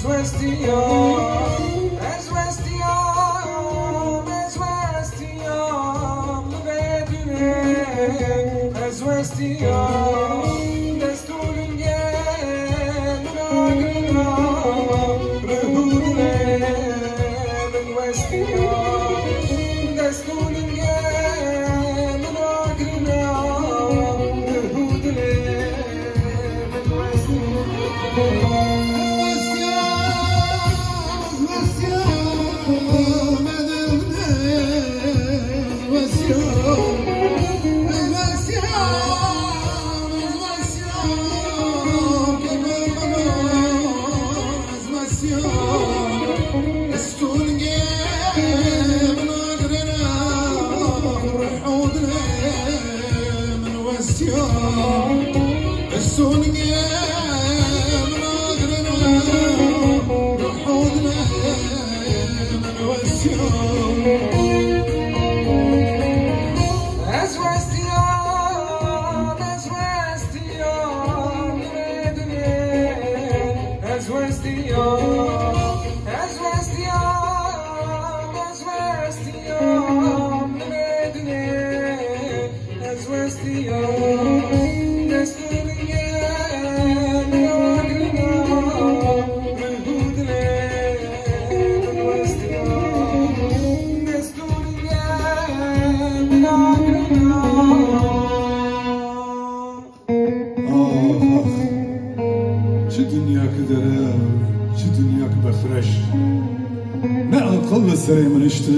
ez vestiyam, ez vestiyam, ez vestiyam, lübedüne, ez vestiyam, desturun gel, nagına, rühudüne, ben السونية ez vestiyam, ez چه دنیا که داره چه دنیا که بخرش نه اقل سری منشته